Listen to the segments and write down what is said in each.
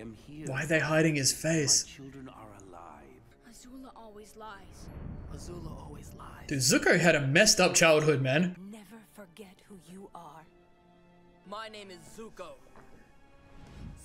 am here. Why are they hiding his My face? children are alive. Azula always lies. Azula always lies. Dude, Zuko had a messed up childhood, man. Never forget who you are. My name is Zuko,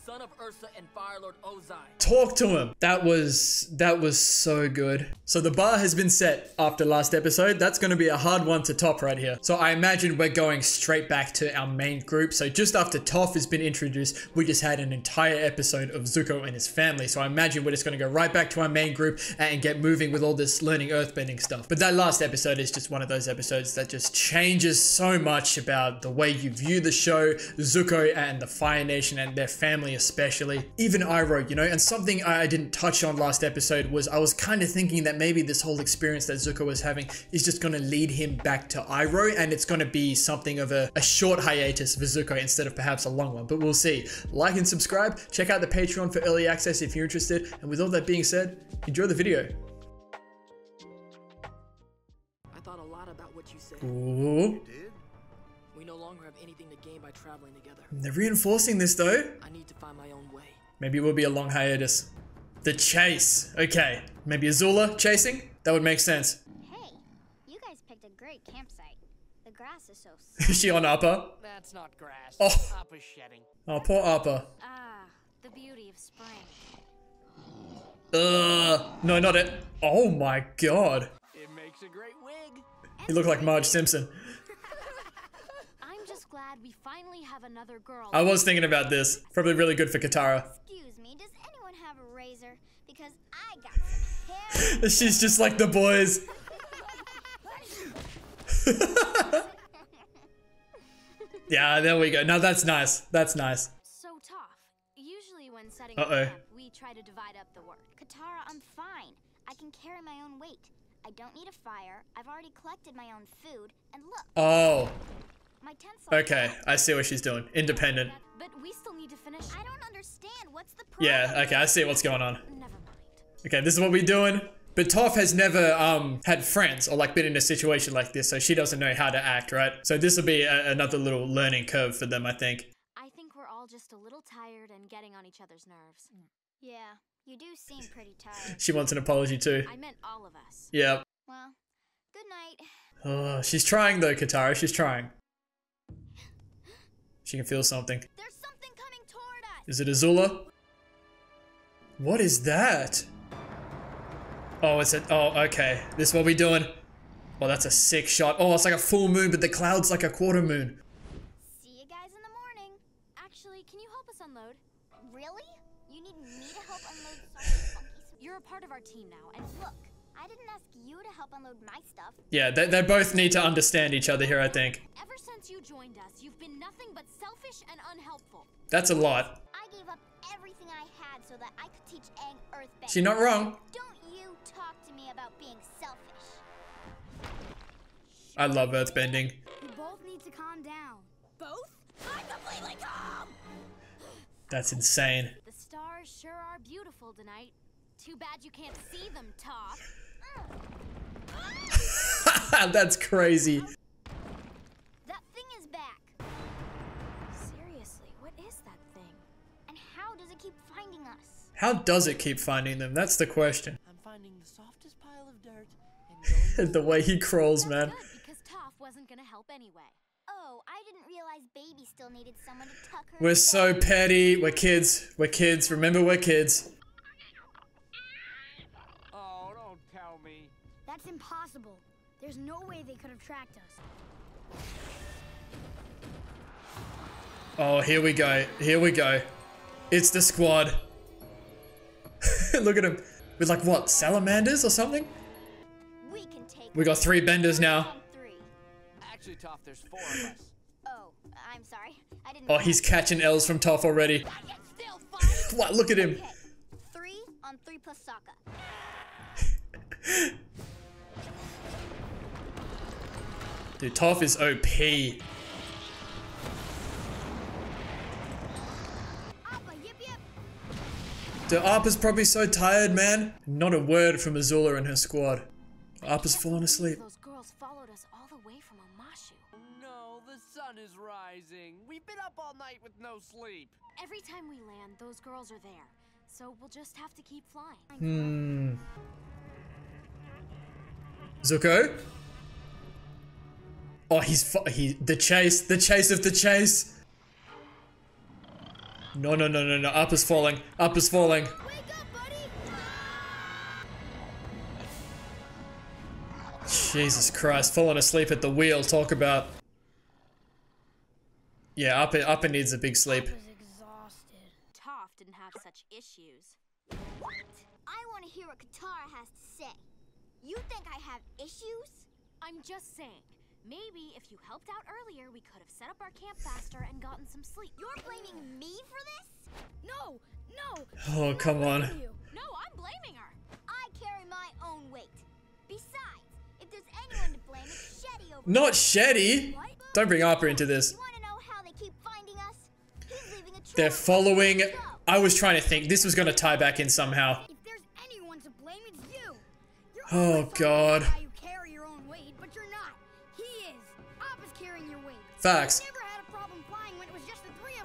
son of Ursa and Fire Lord Ozai. Talk to him. That was that was so good. So the bar has been set after last episode. That's going to be a hard one to top right here. So I imagine we're going straight back to our main group. So just after Toph has been introduced, we just had an entire episode of Zuko and his family. So I imagine we're just going to go right back to our main group and get moving with all this learning earthbending stuff. But that last episode is just one of those episodes that just changes so much about the way you view the show, Zuko and the Fire Nation and their family especially. Even Iroh, you know, and something I didn't touch on last episode was I was kind of thinking that maybe this whole experience that Zuko was having is just going to lead him back to Iroh and it's going to be something of a, a short hiatus for Zuko instead of perhaps a long one, but we'll see. Like and subscribe, check out the Patreon for early access if you're interested, and with all that being said, enjoy the video. I thought a lot about what you said. Ooh. We no longer have anything to gain by traveling together. They're reinforcing this though. I need to find my own way. Maybe it will be a long hiatus. The chase. Okay. Maybe Azula chasing? That would make sense. Hey, you guys picked a great campsite. The grass is so Is she on Appa? That's not grass. Oh. Appa's shedding. Oh, poor Appa. Ah, the beauty of spring. Ugh. No, not it. Oh my god. It makes a great wig. You look like Marge Simpson. Glad we finally have another girl. I was thinking about this. Probably really good for Katara. Excuse me, does anyone have a razor? Because I got some hair. She's just like the boys. yeah, there we go. Now that's nice. That's nice. so tough. Usually when setting Uh-oh. up camp, we try to divide up the work. Katara, I'm fine. I can carry my own weight. I don't need a fire. I've already collected my own food. And look, Oh, my tent's all okay. I see what she's doing. Independent. But we still need to finish. I don't understand. What's the problem? Yeah, okay. I see what's going on. Never mind. Okay, this is what we're doing. But Toph has never um had friends or like been in a situation like this, so she doesn't know how to act, right? So this will be a, another little learning curve for them, I think. I think we're all just a little tired and getting on each other's nerves. Yeah, you do seem pretty tired. She wants an apology too. I meant all of us. Yeah. Well, good night. Oh, she's trying though, Katara. She's trying. She can feel something. There's something coming toward us. Is it Azula? What is that? Oh, it's a. Oh, okay. This is what we're doing. Oh, that's a sick shot. Oh, it's like a full moon, but the cloud's like a quarter moon. See you guys in the morning. Actually, can you help us unload? Really? You need me to help unload Funky? You're a part of our team now, and look, I didn't ask you to help unload my stuff. Yeah, they, they both need to understand each other here, I think. Ever since you joined us, you've been nothing but selfish and unhelpful. That's a lot. I gave up everything I had so that I could teach Aang earthbending. She's not wrong. Don't you talk to me about being selfish. I love earthbending. You both need to calm down. Both? I'm completely calm! That's insane. The stars sure are beautiful tonight. Too bad you can't see them, Toph. That's crazy. How does it keep finding them? That's the question. I'm finding the softest pile of dirt and the way he crawls, man. Good, because Toph wasn't gonna help anyway. Oh, I didn't realize Baby still needed someone to tuck her. We're so bed. petty. We're kids. We're kids. Remember, we're kids. oh, don't tell me. That's impossible. There's no way they could have tracked us. Oh, here we go. Here we go. It's the squad. Look at him. With like what? Salamanders or something? We can take. We got three benders now. Three. Actually, Toph, there's four of us. Oh, I'm sorry. I didn't. Oh, he's catching L's from Toph already. I can still fight. What? Look at him. Okay, three on three plus Sokka. Dude, Toph is OP. Dude, Appa's probably so tired, man. Not a word from Azula and her squad. Appa's fallen asleep. Those girls followed us all the way from Omashu. No, the the sun is rising. We've been up all night with no sleep. Every time we land, those girls are there. So we'll just have to keep flying. Hmm. Zuko? Oh, he's fu- he the chase, the chase of the chase. No, no, no, no, no. Appa's falling. Appa's falling. Wake up, buddy! Jesus Christ, falling asleep at the wheel. Talk about. Yeah, Appa Appa needs a big sleep. was exhausted. Toph didn't have such issues. What? I want to hear what Katara has to say. You think I have issues? I'm just saying. Maybe if you helped out earlier, we could have set up our camp faster and gotten some sleep. You're blaming me for this? No, no. Oh, come on. No, I'm blaming her. I carry my own weight. Besides, if there's anyone to blame, it's Shetty over Not Shetty. What? Don't bring Appa into this. You want to know how they keep finding us? He's leaving a trail. They're following. Go. I was trying to think this was gonna tie back in somehow. If there's anyone to blame, it's you. You're Oh, always talking God. Us.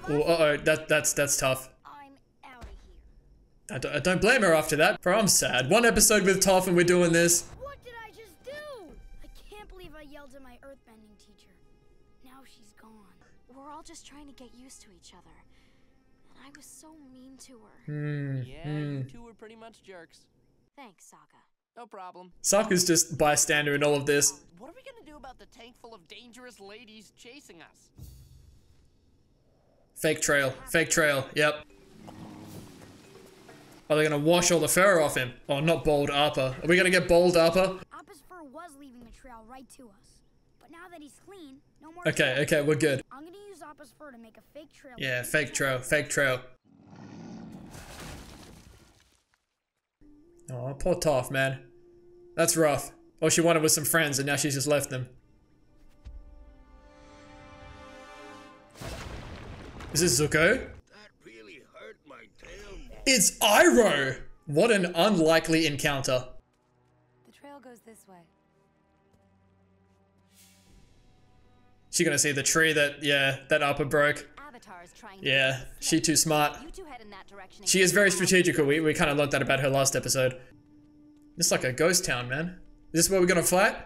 Oh, uh oh, that that's that's tough. I'm out of here. I don't, I don't blame her after that. Bro, I'm sad. One episode with Toph and we're doing this. What did I just do? I can't believe I yelled at my earthbending teacher. Now she's gone. We're all just trying to get used to each other. And I was so mean to her. Hmm. Yeah, you two were pretty much jerks. Thanks, Sokka. No problem. Sokka's just bystander in all of this. Um, what are we gonna do about the tank full of dangerous ladies chasing us? Fake trail. Fake trail. Yep. Are they gonna wash all the fur off him? Oh, not bald Appa. Are we gonna get bald Appa? Appa's fur was leaving the trail right to us. But now that he's clean, no more Okay, okay, we're good. I'm gonna use Appa's fur to make a fake trail. Yeah, fake trail. Fake trail. Oh, poor Toph, man. That's rough. All she wanted was some friends and now she's just left them. Is this Zuko? That really hurt my tail. It's Iroh! What an unlikely encounter. The trail goes this way. She gonna see the tree that, yeah, that Appa broke. Avatar trying Yeah, she too smart. You two head in that direction. She is very strategical. We, we kind of learned that about her last episode. It's like a ghost town, man. Is this where we're gonna fight?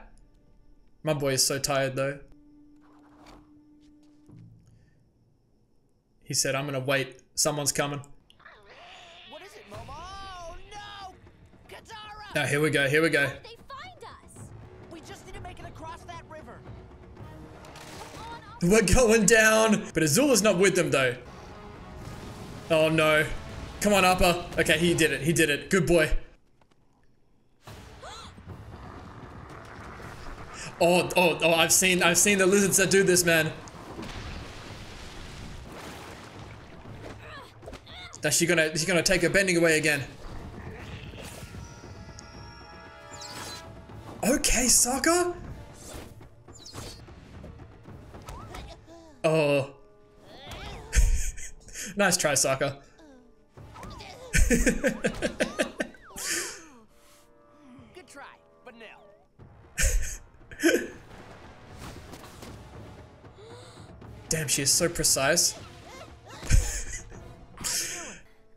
My boy is so tired though. He said, I'm gonna wait. Someone's coming. What is it, Momo? Oh no! Katara! Now, here we go, here we go. We're going down! But Azula's not with them though. Oh no. Come on, Appa. Okay, he did it, he did it. Good boy. Oh, oh, oh, I've seen, I've seen the lizards that do this, man. Is she gonna, is she gonna take her bending away again? Okay, Sokka. Nice try, Sokka. Good try, but no. Damn, she is so precise.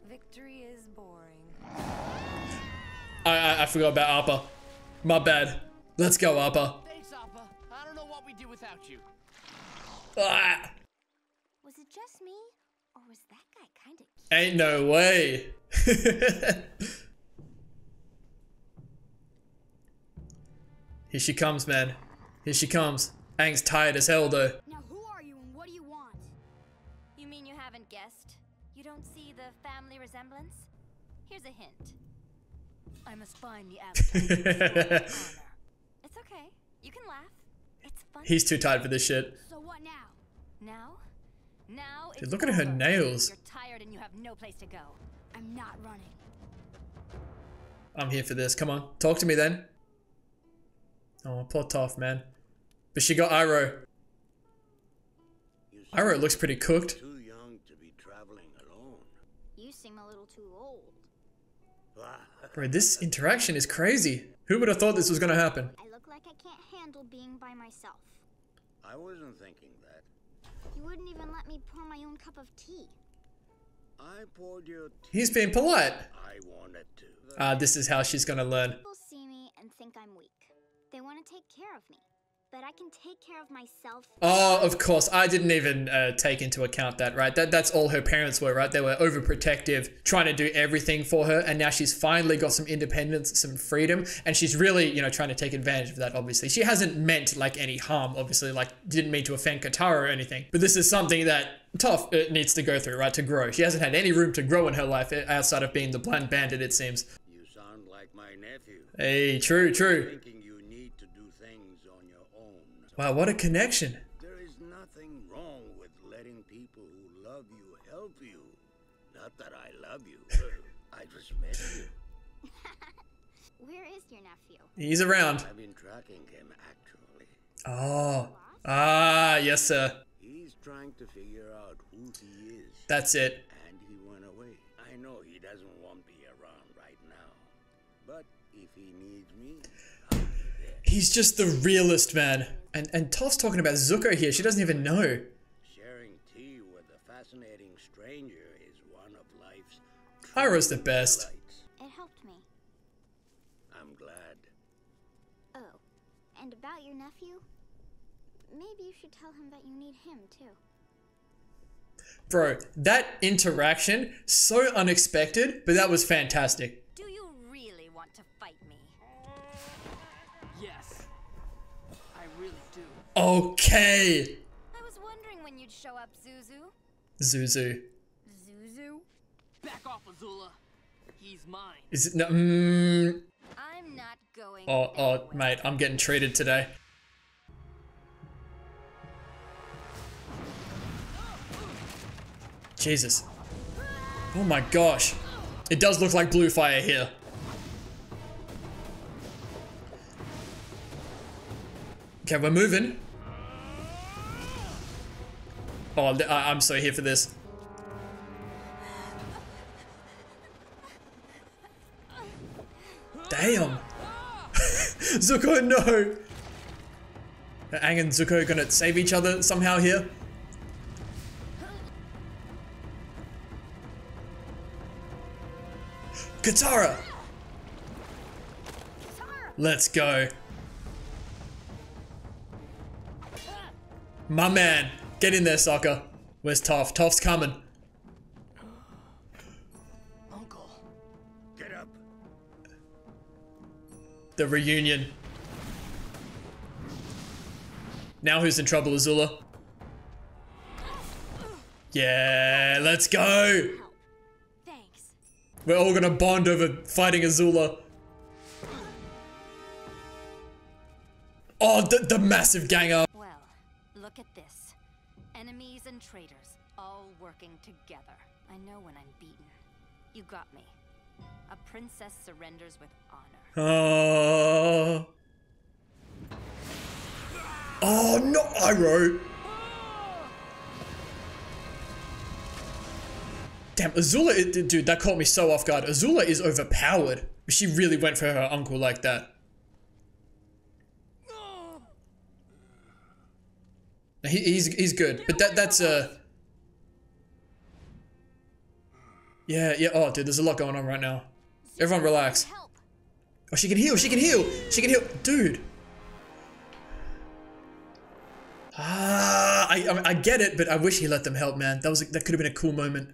Victory is boring. I, I, I forgot about Appa. My bad. Let's go, Appa. Thanks, Appa. I don't know what we'd do without you. Ah, Was it just me? Or was that guy kind of cute? Ain't no way. Here she comes, man. Here she comes. Aang's tired as hell, though. Now who are you and what do you want? You mean you haven't guessed? You don't see the family resemblance? Here's a hint. I must find the Avatar. to restore my honor. It's okay. You can laugh. It's fun. He's too tired for this shit. So what now? Now? Now Dude, look at her nails. You're and you have no place to go. I'm not running. I'm here for this. Come on, talk to me then. Oh, poor Toph, man. But she got Iroh. You Iroh looks pretty cooked. too young to be traveling alone. You seem a little too old. Bro, this interaction is crazy. Who would have thought this was gonna happen? I look like I can't handle being by myself. I wasn't thinking that. You wouldn't even let me pour my own cup of tea. He's being polite. I wanted to. Ah, this is how she's gonna learn. People see me and think I'm weak. They want to take care of me. But I can take care of myself. Oh, of course. I didn't even uh, take into account that, right? That that's all her parents were, right? They were overprotective, trying to do everything for her, and now she's finally got some independence, some freedom, and she's really, you know, trying to take advantage of that. Obviously, she hasn't meant like any harm. Obviously, like didn't mean to offend Katara or anything. But this is something that Toph uh, needs to go through, right, to grow. She hasn't had any room to grow in her life uh, outside of being the blind bandit. It seems. You sound like my nephew. Hey, true, true. Wow, what a connection. There is nothing wrong with letting people who love you help you. Not that I love you. I just met you. Where is your nephew? He's around. I've been tracking him actually. Oh, ah, yes, sir. He's trying to figure out who he is. That's it. And he went away. I know he doesn't want me around right now. But if he needs me, I'll be there. He's just the realest man. And and Toph's talking about Zuko here. She doesn't even know. Sharing tea with a fascinating stranger is one of life's Iroh's the best. delights. It helped me. I'm glad. Oh, and about your nephew? Maybe you should tell him that you need him too. Bro, that interaction, so unexpected, but that was fantastic. Okay. I was wondering when you'd show up, Zuzu. Zuzu. Zuzu? Back off, Azula. He's mine. Is it no mm, I'm not going. Oh, oh, anywhere. mate, I'm getting treated today. Jesus. Oh my gosh. It does look like blue fire here. Okay, we're moving. Oh, I'm so here for this. Damn. Zuko, no! Aang and Zuko gonna save each other somehow here? Katara! Let's go. My man, get in there, Sokka. Where's Toph? Toph's coming. Uncle. Get up. The reunion. Now who's in trouble, Azula? Yeah, let's go! Thanks. We're all gonna bond over fighting Azula. Oh, the, the massive gang up. Well, look at this. Enemies and traitors all working together. I know when I'm beaten. You got me. A princess surrenders with honor. Oh. Oh, no, Iroh. Damn, Azula, dude, that caught me so off guard. Azula is overpowered. She really went for her uncle like that. He, he's he's good, but that that's uh Yeah, yeah. Oh, dude, there's a lot going on right now. Everyone relax. Oh, she can heal. She can heal. She can heal, dude. Ah, I, I I get it, but I wish he let them help, man. That was a, that could have been a cool moment.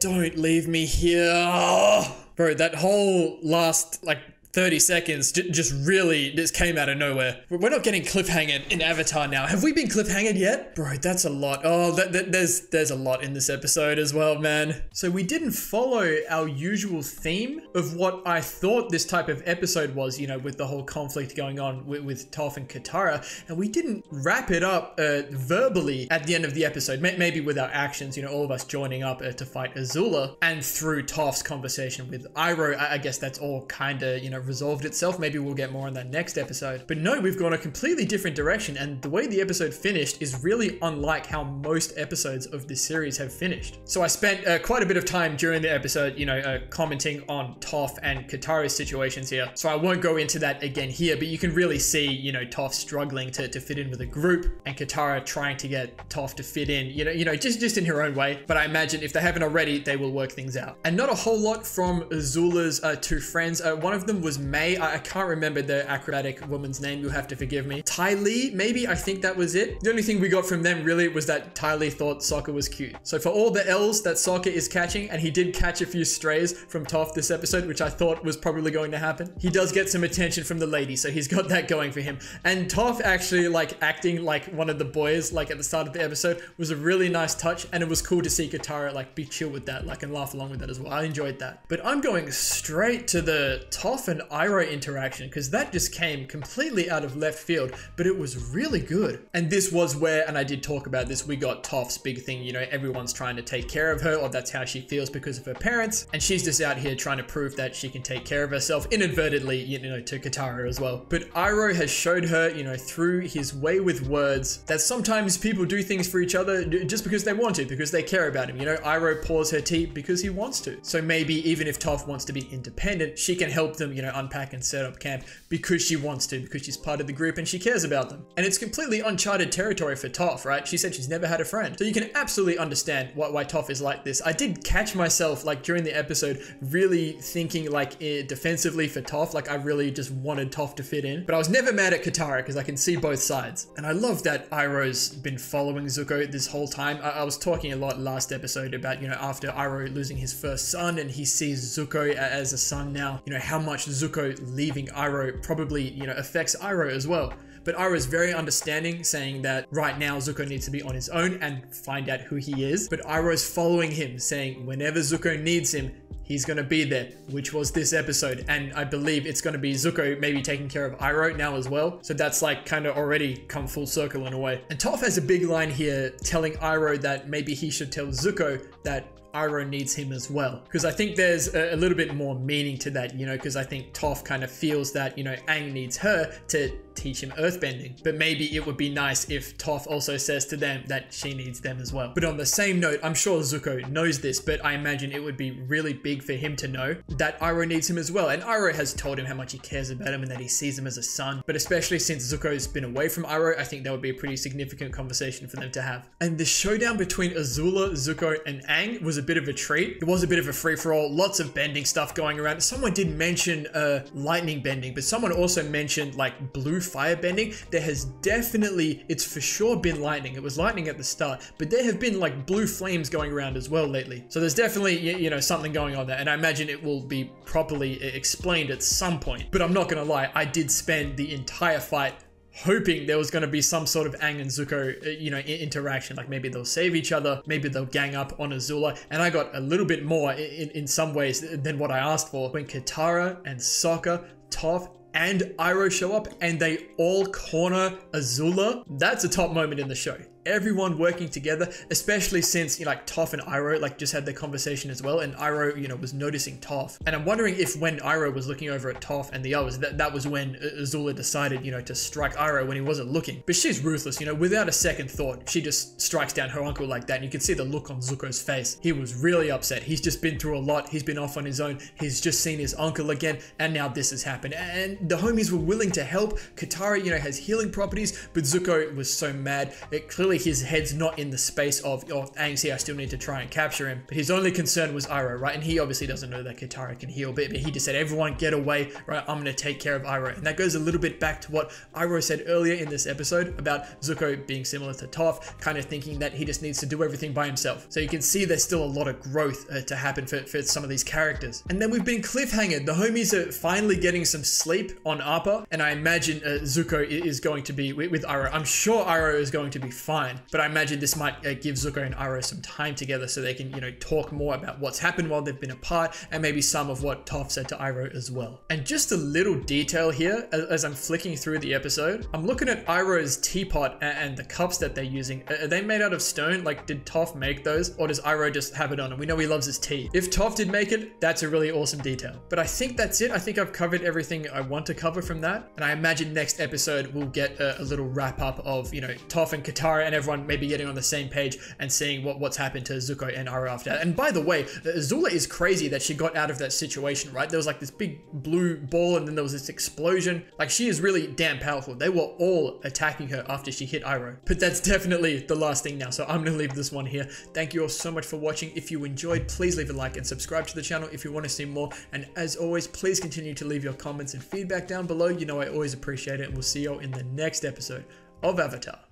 Don't leave me here, bro. That whole last like 30 seconds j- just really just came out of nowhere. We're not getting cliffhanger in Avatar now. Have we been cliffhangered yet? Bro, that's a lot. Oh, there's there's a lot in this episode as well, man. So we didn't follow our usual theme of what I thought this type of episode was, you know, with the whole conflict going on with, with Toph and Katara, and we didn't wrap it up uh, verbally at the end of the episode. May- maybe with our actions, you know, all of us joining up uh, to fight Azula, and through Toph's conversation with Iroh. I, I guess that's all kind of, you know, know, resolved itself. Maybe we'll get more on that next episode. But no, we've gone a completely different direction. And the way the episode finished is really unlike how most episodes of this series have finished. So I spent uh, quite a bit of time during the episode, you know, uh, commenting on Toph and Katara's situations here. So I won't go into that again here, but you can really see, you know, Toph struggling to, to fit in with a group and Katara trying to get Toph to fit in, you know, you know, just, just in her own way. But I imagine if they haven't already, they will work things out. And not a whole lot from Azula's uh, two friends. Uh, one of them was Mai. I, I, can't remember the acrobatic woman's name. You'll have to forgive me. Ty Lee, maybe? I think that was it. The only thing we got from them really was that Ty Lee thought Sokka was cute. So for all the L's that Sokka is catching, and he did catch a few strays from Toph this episode, which I thought was probably going to happen, he does get some attention from the lady. So he's got that going for him. And Toph actually like acting like one of the boys, like at the start of the episode, was a really nice touch. And it was cool to see Katara like be chill with that, like and laugh along with that as well. I enjoyed that. But I'm going straight to the Toph and Iroh interaction because that just came completely out of left field, but it was really good. And this was where, and I did talk about this, we got Toph's big thing, you know, everyone's trying to take care of her, or that's how she feels because of her parents. And she's just out here trying to prove that she can take care of herself inadvertently, you know, to Katara as well. But Iroh has showed her, you know, through his way with words that sometimes people do things for each other just because they want to, because they care about him. You know, Iroh pours her tea because he wants to. So maybe even if Toph wants to be independent, she can help them, you know, unpack and set up camp because she wants to, because she's part of the group and she cares about them. And it's completely uncharted territory for Toph, right? She said she's never had a friend. So you can absolutely understand why, why Toph is like this. I did catch myself, like during the episode, really thinking like eh, defensively for Toph, like I really just wanted Toph to fit in. But I was never mad at Katara because I can see both sides. And I love that Iroh's been following Zuko this whole time. I, I was talking a lot last episode about, you know, after Iroh losing his first son and he sees Zuko as a son now, you know, how much leaving Iroh probably, you know, affects Iroh as well. But Iroh is very understanding, saying that right now Zuko needs to be on his own and find out who he is. But Iroh is following him, saying whenever Zuko needs him, he's going to be there, which was this episode. And I believe it's going to be Zuko maybe taking care of Iroh now as well. So that's like kind of already come full circle in a way. And Toph has a big line here telling Iroh that maybe he should tell Zuko that Iroh needs him as well. Because I think there's a, a, little bit more meaning to that, you know, because I think Toph kind of feels that, you know, Aang needs her to teach him earthbending. But maybe it would be nice if Toph also says to them that she needs them as well. But on the same note, I'm sure Zuko knows this, but I imagine it would be really big for him to know that Iroh needs him as well. And Iroh has told him how much he cares about him and that he sees him as a son. But especially since Zuko's been away from Iroh, I think that would be a pretty significant conversation for them to have. And the showdown between Azula, Zuko, and Aang was a bit of a treat. It was a bit of a free-for-all, lots of bending stuff going around. Someone did mention uh, lightning bending, but someone also mentioned like blue fire bending. There has definitely, it's for sure been lightning. It was lightning at the start, but there have been like blue flames going around as well lately. So there's definitely, you know, something going on there. And I imagine it will be properly explained at some point. But I'm not gonna lie, I did spend the entire fight hoping there was going to be some sort of Aang and Zuko, uh, you know, interaction. Like maybe they'll save each other, maybe they'll gang up on Azula. And I got a little bit more in, in some ways than what I asked for. When Katara and Sokka, Toph, and Iroh show up and they all corner Azula, that's a top moment in the show everyone working together, especially since you know, like Toph and Iroh like just had their conversation as well, and Iroh you know was noticing Toph, and I'm wondering if when Iroh was looking over at Toph and the others, that that was when Azula decided you know to strike Iroh when he wasn't looking. But she's ruthless, you know, without a second thought, she just strikes down her uncle like that, and you can see the look on Zuko's face. He was really upset. He's just been through a lot. He's been off on his own. He's just seen his uncle again, and now this has happened. And the homies were willing to help. Katara, you know, has healing properties, but Zuko was so mad. It clearly his head's not in the space of, oh, Aang's here, I still need to try and capture him. But his only concern was Iroh, right? And he obviously doesn't know that Katara can heal, but, but he just said, everyone get away, right? I'm going to take care of Iroh. And that goes a little bit back to what Iroh said earlier in this episode about Zuko being similar to Toph, kind of thinking that he just needs to do everything by himself. So you can see there's still a lot of growth uh, to happen for, for some of these characters. And then we've been cliffhanger. The homies are finally getting some sleep on Appa, and I imagine uh, Zuko is going to be with, with Iroh. I'm sure Iroh is going to be fine But I imagine this might uh, give Zuko and Iroh some time together so they can, you know, talk more about what's happened while they've been apart and maybe some of what Toph said to Iroh as well. And just a little detail here, as, as I'm flicking through the episode, I'm looking at Iroh's teapot and, and the cups that they're using. Are they made out of stone? Like, did Toph make those? Or does Iroh just have it on? And we know he loves his tea. If Toph did make it, that's a really awesome detail. But I think that's it. I think I've covered everything I want to cover from that. And I imagine next episode we'll get a, a little wrap up of, you know, Toph and Katara and everyone maybe getting on the same page and seeing what, what's happened to Zuko and Iroh after. And by the way, Azula is crazy that she got out of that situation, right? There was like this big blue ball and then there was this explosion. Like she is really damn powerful. They were all attacking her after she hit Iroh. But that's definitely the last thing now. So I'm going to leave this one here. Thank you all so much for watching. If you enjoyed, please leave a like and subscribe to the channel if you want to see more. And as always, please continue to leave your comments and feedback down below. You know I always appreciate it. And we'll see you all in the next episode of Avatar.